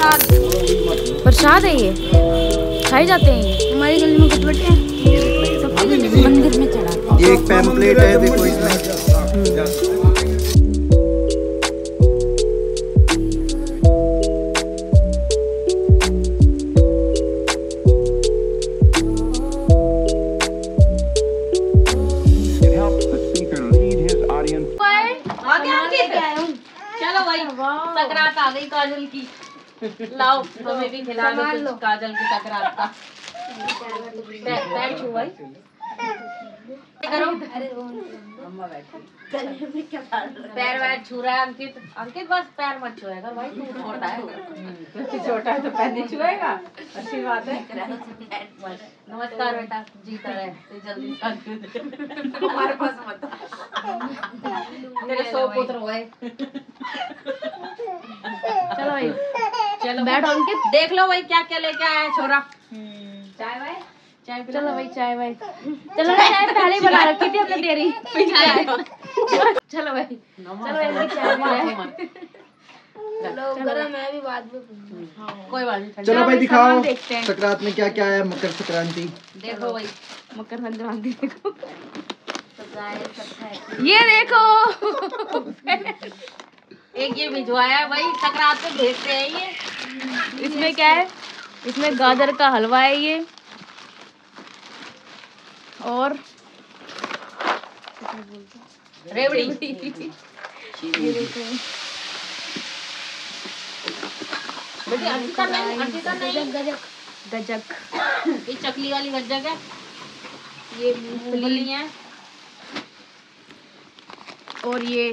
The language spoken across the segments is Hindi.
प्रसाद प्रसाद है ये। खाए जाते हैं ये। हमारी गली में कुछ बटे हैं? मंदिर में चढ़ा ये एक पैम्पलेट है देखो इसमें। चलो भाई सकरात आ गई काजल की। लाओ हमें भी खिला दो कुछ काजल की सकरात का। पैर पैर छू भाई करो। पैर वैर छू रहा है अंकित। अंकित बस पैर मत छुएगा भाई तू छोटा है। छोटा है तो पहले छुएगा। अच्छी बात है। नमस्कार बेटा जीता रहे जल्दी हमारे पास मत तेरे सौ पुत्र हुए। चलो भाई। चलो बैठो अंकित देख लो भाई क्या क्या लेके आया है छोरा। चाय भाई? चाय चलो भाई चाय भाई। चलो चाय पहले ही बना रखी थी हमने तेरी। चलो भाई। चलो भाई चाय है चलो भाई दिखाओ देखते हैं। संक्रांत में क्या क्या है मकर संक्रांति। देखो भाई मकर संक्रांति देखो। ये देखो। एक ये भिजवाया भाई सकरात में भेजते हैं ये। इसमें क्या है? इसमें गाजर का हलवा है ये। और रेवड़ी। ये देखो गजक ये चकली वाली गज्जक है। ये मूंगफली। है। और ये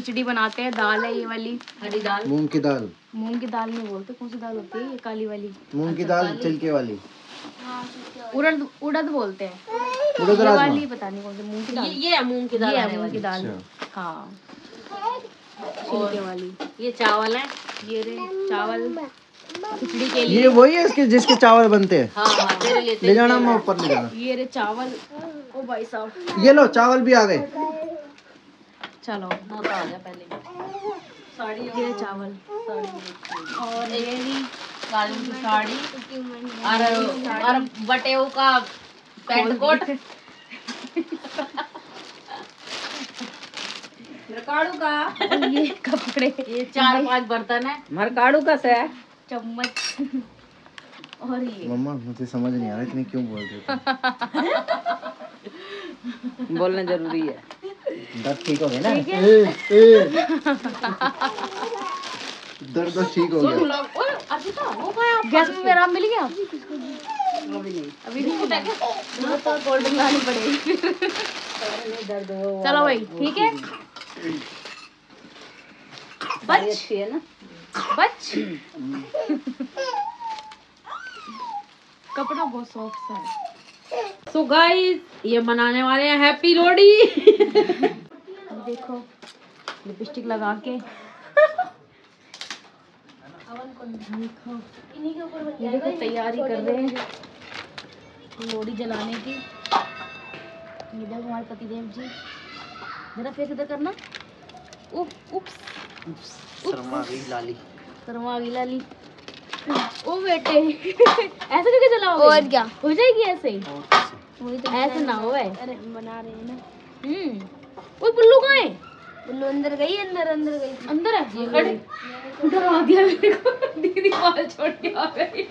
खिचड़ी बनाते हैं दाल है ये वाली हरी दाल। मूंग की दाल। मूंग की दाल नहीं बोलते कौन सी दाल होती है? ये काली वाली। मूंग की दाल छिलके वाली। उड़द उड़द बोलते हैं। उड़द राजमा। वाली पता नहीं कौन सी मूंग की दाल। ये है मूंग की दाल ये है मूंग की दाल। हाँ। छिलके वाली। ये चावल है। ये रे चावल। खिचड़ी के लिए। ये वही है इसके जिसके चावल बनते हैं। हाँ हाँ ले जाना मैं ऊपर ले जाना। ये रे चावल। ओ भाई साहब। ये लो चावल भी आ गए। चलो नौता आ गया पहले। साड़ी ये चावल। और ये भी काली की साड़ी। और और बटेऊ का पैंट कोट। मरकाड़ू का। ये कपड़े। ये चार पाँच बर्तन है। मरकाड़ू का से चम्मच। और ये। मम्मा मुझे समझ नहीं आ रहा इतनी क्यों बोल रहे हो बोलना ज़रूरी है। दर्द ठीक हो गया ना? ए, ए। दर्द तो ठीक हो गया। गैस में आराम मिल गया? अभी नहीं। मिला क्या तो कोल्ड ड्रिंक लानी पड़ेगी। चलो भाई ठीक है? बच। अच्छी है ना? बच। कपड़ा बहुत सॉफ्ट सा है। सो गाइस ये मनाने वाले हैं हैप्पी लोहड़ी अब देखो लिपस्टिक लगा के। देखो ये देखो तैयारी कर रहे हैं लोहड़ी जलाने की। ये देखो हमारे पतिदेव जी। जरा फेस इधर करना। उप उप्स। शर्मा गई लाली। शर्मा गई लाली। ओ बेटे ऐसे करके चलाओगे और क्या? हो जाएगी ऐसे? ही तो ऐसे ना हो। अरे हम बना रहे हैं ना। हम्म। ओए बुल्लू कहाँ है? बुल्लू अंदर गई अंदर अंदर गई अंदर है। अरे डरा दिया मेरे को। दीदी बाल छोड़ के आ गई।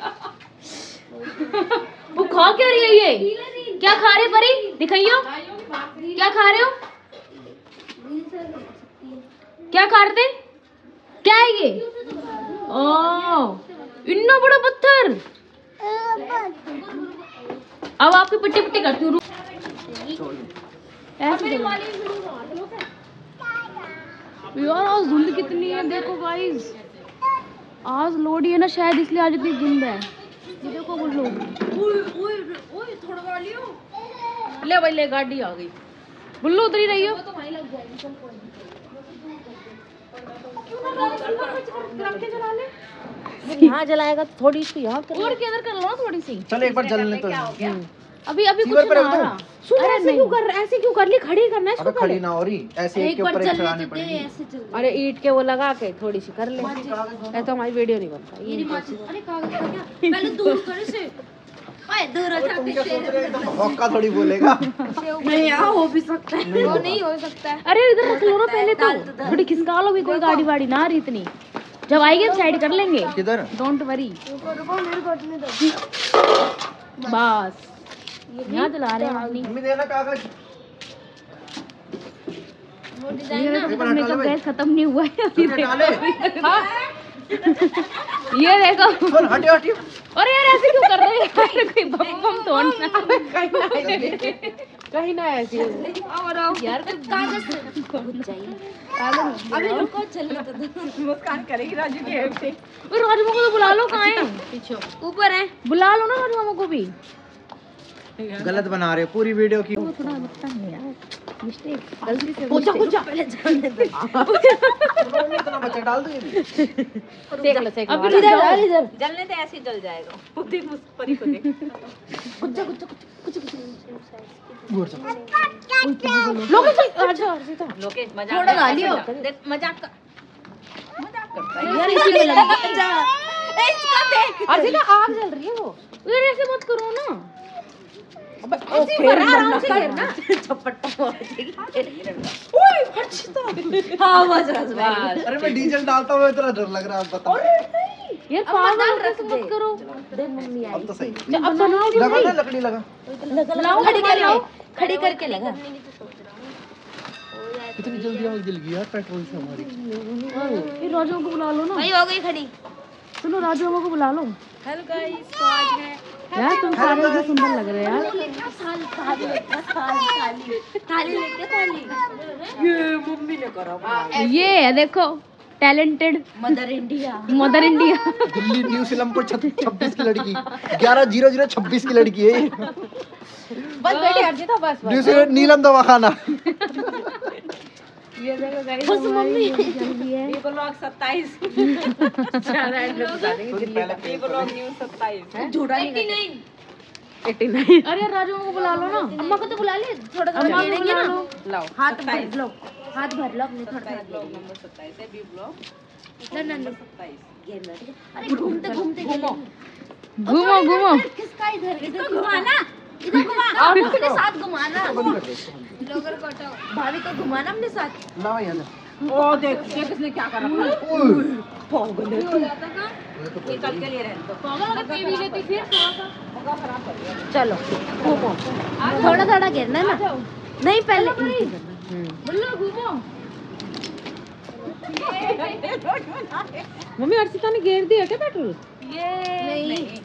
वो खा क्या रही है ये? क्या खा रहे परी? दिखाइयो। क्या खा रहे हो? क्या खा रहे थे? क्या है ये? ओ इतना बड़ा पत्थर। अब आपकी पिट्टी पिट्टी करती हूँ यार आज धुंध कितनी है देखो गाइस आज लोहड़ी है ना शायद इसलिए आज इतनी धुंध है। ये देखो वो लोग। ले भाई ले गाड़ी आ गई। बुल्लू उतरी रही हो। यहाँ जलाएगा तो थोड़ी सी यहाँ और के अंदर कर लो थोड़ी सी। चल एक बार जलने तो। अभी अभी कुछ पर ना रख रहा सुन ऐसे क्यों कर ऐसे क्यों कर ली खड़ी करना इसको खड़ी ना हो रही ऐसे एक के ऊपर एक चढ़ाने पड़ेगी। अरे ईट के वो लगा के थोड़ी सी कर ले। ऐसा तो हमारी वीडियो नहीं बनता मेरी माँ अरे कागज़ का क्या? पहले दूर कर इसे। हो हो? भौंका थोड़ी बोलेगा। नहीं यहाँ हो भी सकता है। वो नहीं हो सकता है। अरे इधर रख लो ना पहले तो। थोड़ी खिसका लो भी कोई गाड़ी वाड़ी ना आ रही इतनी। जब आएगी हम साइड कर लेंगे। किधर? डोंट वरी रुको रुको मेरे को अपने दो। बस। यहाँ चला रहे हैं अपनी मम्मी। देना कागज़ वो डिज़ाइन ना मेकअप भाई। गैस खत्म नहीं हुआ है। अभी ले ये देखो। चल हटे हटे अरे यार ऐसे क्यों कर रहे हो? कोई बम बम तोड़ना कहीं ना ऐसी यार कुछ कागज़ अभी रुको चलने तो दो। मुस्कान करेगी राजू की हेल्प से। ओए राजू मामा को तो बुला लो कहाँ है? ऊपर है। बुला लो ना राजू मामा को भी। गलत बना रहे हो पूरी वीडियो की। थोड़ा लगता नहीं यार मिस्टेक। गलती से पूछा। पूछा पहले जाने दो। इतना बच्चा डाल दो ये सेक लो। सेक अभी इधर डाल इधर। जलने तो ऐसे जल जाएगा। खुद ही परी को देख। लोग अच्छा सीता लोकेश मज़ाक थोड़ा डालियो। देख मज़ाक कर। मज़ाक करता है यार इसी में लगी इसका देख अर्जिता आग जल रही है। वो ऐसे मत करो ना। अरे मैं डीजल डालता हूँ इतना डर लग रहा है बताओ यार पागल ऐसे मत करो। अब तो सही। अब बनाओ लगा ना लकड़ी लगा। लाओ खड़ी खड़ी कर कर खड़ी करके लगा। इतनी जल्दी आग जल गई यार पेट्रोल से हमारी। ये राजू को बुला लो ना। भाई हो गई खड़ी। सुनो राजू को बुला लो। हेलो गाइस तो आज है। यार तुम सारे इतने सुंदर लग रहे यार। ये मम्मी ने करा ये है देखो talented mother India mother India Delhi new Seelampur छब्बीस की लड़की। ग्यारह ज़ीरो ज़ीरो छब्बीस की लड़की है ये। बस बेटी अर्जिता बस न्यू सिलम नीलम दवाखाना। ये देखो गाइस हमारी ये है। ये ब्लॉग 27 सारा एड्रेस बता देंगे दिल्ली ये ब्लॉग न्यूज़ 27 झूठा नहीं 89 अरे राजू को बुला लो ना। अम्मा को तो बुला ले थोड़ा थोड़ा अम्मा को बुला ना। लो। लाओ हाथ भर लो। हाथ भर लो अपने थोड़ा थोड़ा ब्लॉग नंबर 27 है बी ब्लॉग घेर ना ना। 27 घेरना ठीक अरे घूमते घूमते घूमो। घूमो घूमो। किसका इधर इधर घुमाना? इधर घुमा। अपने साथ घुमाना लोगर को हटाओ। भाभी को घुमाना अपने साथ। लाओ यहाँ ओ देख देख इसने क्या करा पागल है हो जाता का ये कल के लिए रहने दो। पागल अगर पी भी लेती फिर थोड़ा सा चलो घूमो। थोड़ा थोड़ा घेरना ना। नहीं पहले इनकी घूमो। मम्मी अर्चिता ने घेर दिया क्या पेट्रोल? ये। नहीं।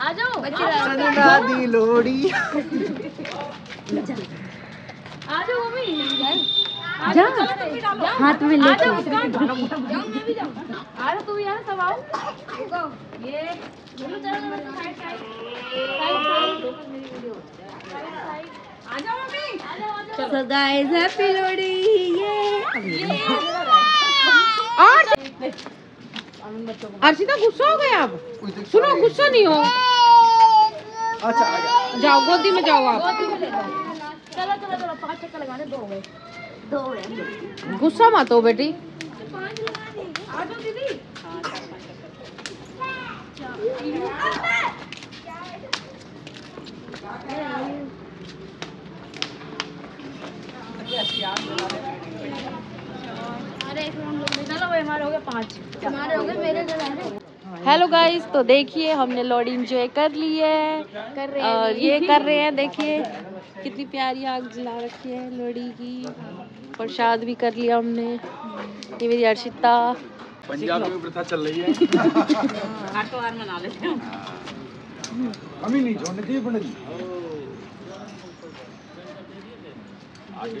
आ जाओ। सजना दी लोड़ी। आ जाओ मम्मी। जा हाथ में लेके आ जाओ तुम यार सब आओ। ये चलो चलो साइड साइड। आ जाओ मम्मी। जाओ जाओ। सो गाइस हैप्पी लोहड़ी ये अर्चिता गुस्सा हो गए आप? सुनो गुस्सा नहीं हो। अच्छा आ जाओ गोदी में जाओ आप। चलो चलो चलो पाँच चक्कर लगाने दो हो गए दो है गुस्सा मत हो बेटी। हमारे हो पाँच। हो गए मेरे हेलो गाइस तो देखिए हमने लोडी इंजॉय कर ली है। कर रहे और ये कर रहे हैं देखिए कितनी प्यारी आग जला रखी है लोडी की। प्रसाद भी कर लिया हमने। ये मेरी अर्षिता पंजाब में प्रथा चल रही है। मना लेते हैं। हमें नहीं छोड़ने चाहिए पंडित जी? आगे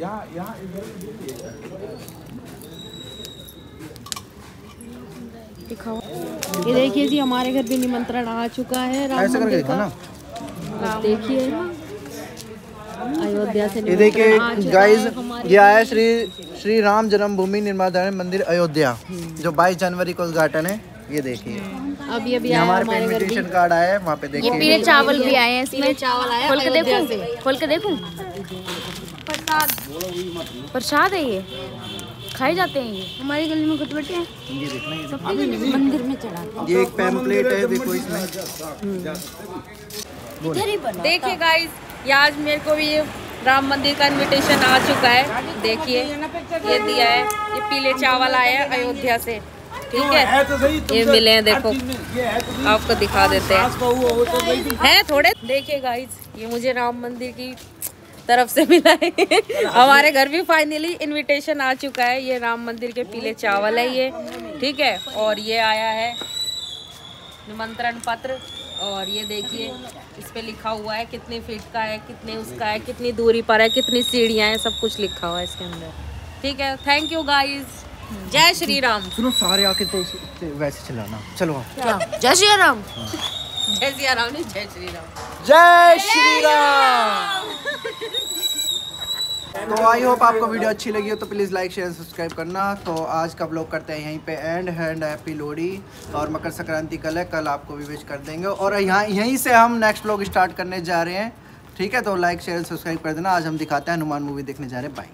यहाँ यहाँ ये देखिए जी हमारे घर भी निमंत्रण आ चुका है राम ऐसा करके मंदिर देखो का। ना देखिए। अयोध्या से ये देखिए गाइस ये आया श्री श्री राम जन्मभूमि निर्माण मंदिर अयोध्या जो 22 जनवरी को उद्घाटन है। ये देखिए। अब ये भी ये आया हमारे पे इनविटेशन कार्ड आया है वहाँ पे ये देखिए। पीले चावल भी आए हैं इसमें। चावल आया खोल के देखूँ? खोल के देखूँ? प्रसाद। है ये। खाए जाते हैं ये। हमारी गली में कुछ हैं। ये देखना ये मंदिर में चढ़ाते ये एक पैम्पलेट है देखो इसमें। देखिए गाइस आज मेरे को भी राम मंदिर का इनविटेशन आ चुका है। देखिए ये दिया है। ये पीले चावल आए हैं अयोध्या से। ठीक है? तो ये मिले हैं देखो। तो आपको दिखा देते हैं। बहू हो तो है थोड़े? देखिए गाइस ये मुझे राम मंदिर की तरफ़ से मिला है। हमारे घर भी फाइनली इनविटेशन आ चुका है। ये राम मंदिर के पीले चावल है ये। ठीक है? और ये आया है निमंत्रण पत्र। और ये देखिए इस पे लिखा हुआ है कितने फीट का है कितने उसका है कितनी दूरी पर है कितनी सीढ़ियाँ हैं सब कुछ लिखा हुआ है इसके अंदर। ठीक है? थैंक यू गाइस जय श्री राम। सुनो सारे आके तो वैसे चलाना। चलो आप जय श्री राम। जय सिया राम नहीं जय श्री राम। जय श्री राम। तो आई होप आपको वीडियो अच्छी लगी हो तो प्लीज़ लाइक शेयर सब्सक्राइब करना। तो आज का ब्लॉग करते हैं यहीं पे एंड हैंड हैप्पी लोहड़ी और मकर संक्रांति कल है कल आपको भी विश कर देंगे। और यहाँ यहीं से हम नेक्स्ट ब्लॉग स्टार्ट करने जा रहे हैं। ठीक है तो लाइक शेयर सब्सक्राइब कर देना। आज हम दिखाते हैं हनुमान मूवी देखने जा रहे हैं। बाय